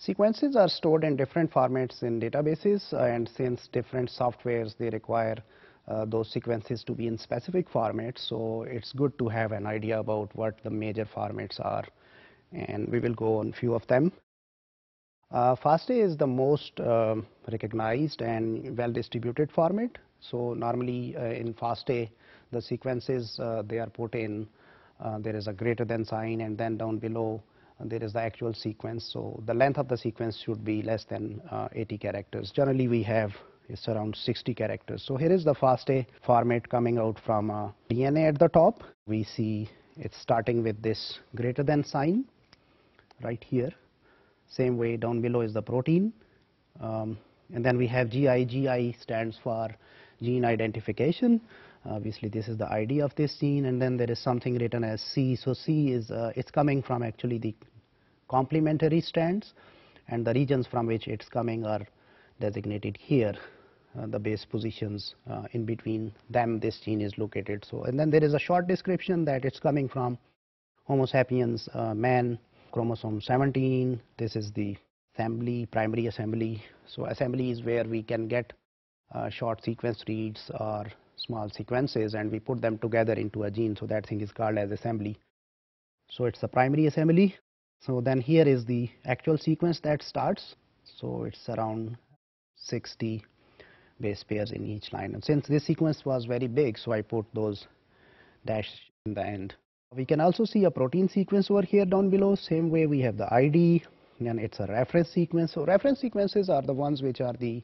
Sequences are stored in different formats in databases and since different softwares they require uh, those sequences to be in specific formats so it's good to have an idea about what the major formats are and we will go on few of them. Uh, FASTA is the most uh, recognized and well distributed format. So normally uh, in FASTA the sequences uh, they are put in uh, there is a greater than sign and then down below there is the actual sequence. So the length of the sequence should be less than 80 characters. Generally we have it's around 60 characters. So here is the FASTA format coming out from DNA at the top. We see it's starting with this greater than sign right here same way down below is the protein. Um, and then we have GI. GI stands for gene identification. Obviously, this is the ID of this gene, and then there is something written as C. So C is uh, it's coming from actually the complementary strands, and the regions from which it's coming are designated here. Uh, the base positions uh, in between them this gene is located. So, and then there is a short description that it's coming from Homo sapiens uh, man chromosome 17. This is the assembly, primary assembly. So assembly is where we can get uh, short sequence reads or small sequences and we put them together into a gene. So that thing is called as assembly. So it's the primary assembly. So then here is the actual sequence that starts. So it's around 60 base pairs in each line. And since this sequence was very big, so I put those dash in the end. We can also see a protein sequence over here down below. Same way we have the ID and it's a reference sequence. So reference sequences are the ones which are the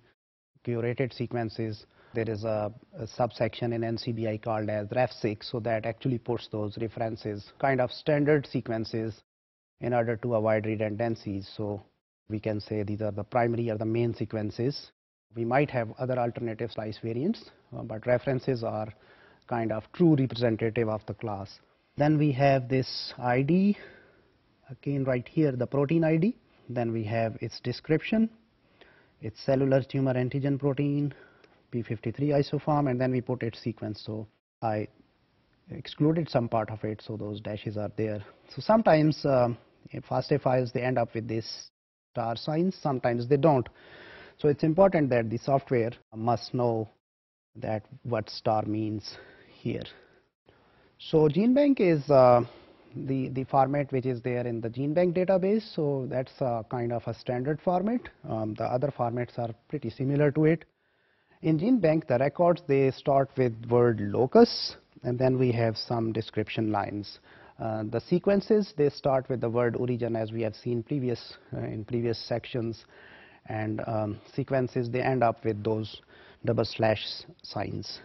curated sequences. There is a, a subsection in NCBI called as RefSeq so that actually puts those references kind of standard sequences in order to avoid redundancies. So we can say these are the primary or the main sequences. We might have other alternative splice variants, uh, but references are kind of true representative of the class. Then we have this ID, again right here the protein ID. Then we have its description, its cellular tumor antigen protein, P53 isoform, and then we put its sequence. So I excluded some part of it, so those dashes are there. So sometimes um, FASTA files they end up with this star signs, sometimes they don't. So it's important that the software must know that what star means here. So GenBank is uh, the, the format which is there in the GenBank database. So that's a kind of a standard format. Um, the other formats are pretty similar to it. In GenBank, the records, they start with word locus, and then we have some description lines. Uh, the sequences, they start with the word origin as we have seen previous uh, in previous sections. And um, sequences, they end up with those double slash signs.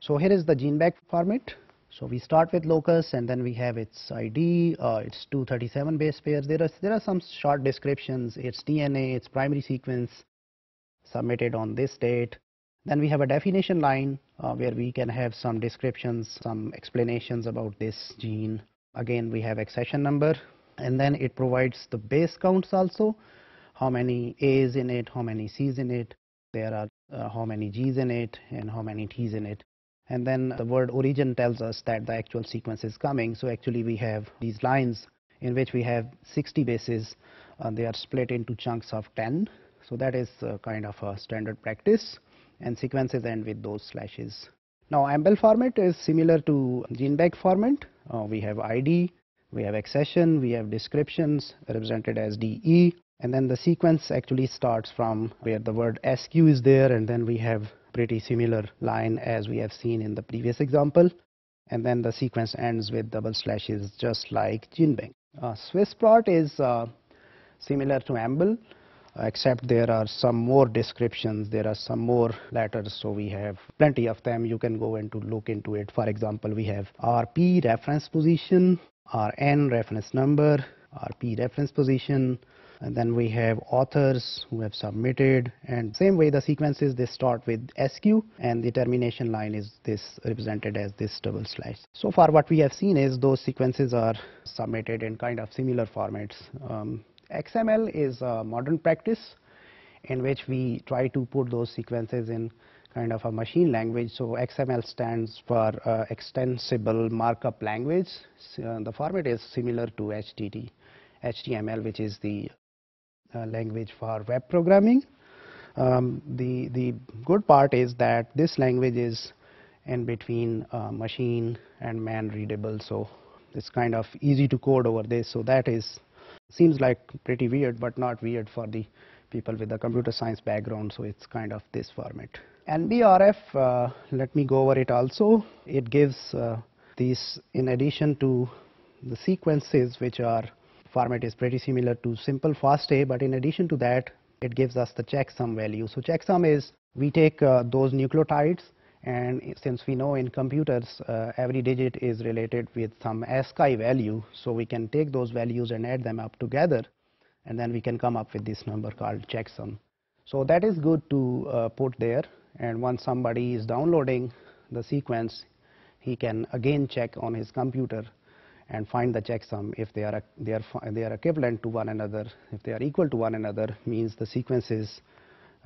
So here is the GenBank format. So we start with locus and then we have its ID, uh, its 237 base pairs. There are, there are some short descriptions, its DNA, its primary sequence submitted on this date. Then we have a definition line uh, where we can have some descriptions, some explanations about this gene. Again, we have accession number and then it provides the base counts also, how many A's in it, how many C's in it, there are uh, how many G's in it and how many T's in it and then the word origin tells us that the actual sequence is coming. So actually we have these lines in which we have 60 bases. Uh, they are split into chunks of 10. So that is uh, kind of a standard practice and sequences end with those slashes. Now EMBL format is similar to GenBank format. Uh, we have ID, we have accession, we have descriptions represented as DE and then the sequence actually starts from where the word SQ is there and then we have pretty similar line as we have seen in the previous example. And then the sequence ends with double slashes just like GenBank. Uh, SwissProt is uh, similar to EMBL except there are some more descriptions, there are some more letters, so we have plenty of them. You can go and to look into it. For example, we have RP reference position, RN reference number, RP reference position, and then we have authors who have submitted and same way the sequences they start with SQ and the termination line is this represented as this double slash. So far what we have seen is those sequences are submitted in kind of similar formats. Um, XML is a modern practice in which we try to put those sequences in kind of a machine language. So XML stands for uh, extensible markup language. So, uh, the format is similar to HTT, HTML which is the uh, language for web programming. Um, the, the good part is that this language is in between uh, machine and man readable. So it's kind of easy to code over this. So that is seems like pretty weird, but not weird for the people with a computer science background. So it's kind of this format. NBRF, uh, let me go over it also. It gives uh, these in addition to the sequences which are format is pretty similar to simple FASTA, but in addition to that, it gives us the checksum value. So checksum is we take uh, those nucleotides and since we know in computers uh, every digit is related with some ASCII value, so we can take those values and add them up together and then we can come up with this number called checksum. So that is good to uh, put there and once somebody is downloading the sequence, he can again check on his computer and find the checksum if they are they are they are equivalent to one another if they are equal to one another means the sequence is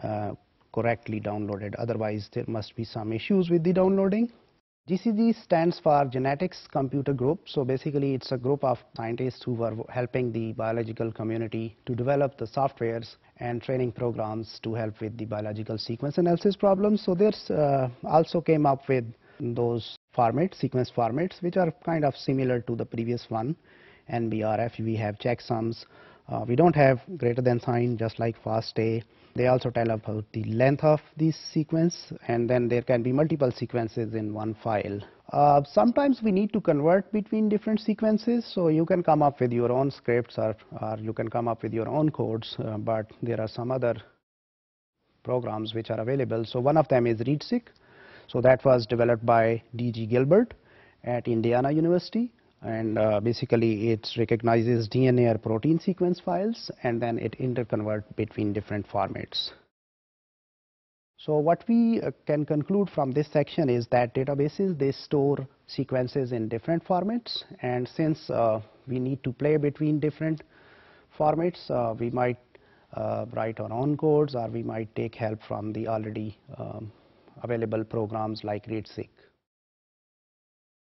uh, correctly downloaded otherwise there must be some issues with the downloading GCG stands for Genetics Computer Group. So basically it's a group of scientists who are helping the biological community to develop the softwares and training programs to help with the biological sequence analysis problems. So there's uh, also came up with those formats, sequence formats, which are kind of similar to the previous one. NBRF, we have checksums. Uh, we don't have greater than sign just like FASTA. They also tell about the length of the sequence and then there can be multiple sequences in one file. Uh, sometimes we need to convert between different sequences so you can come up with your own scripts or, or you can come up with your own codes uh, but there are some other programs which are available. So one of them is ReadSeq. So that was developed by D.G. Gilbert at Indiana University and uh, basically it recognizes DNA or protein sequence files and then it interconvert between different formats. So what we uh, can conclude from this section is that databases they store sequences in different formats and since uh, we need to play between different formats uh, we might uh, write our own codes or we might take help from the already um, available programs like ReadSeq.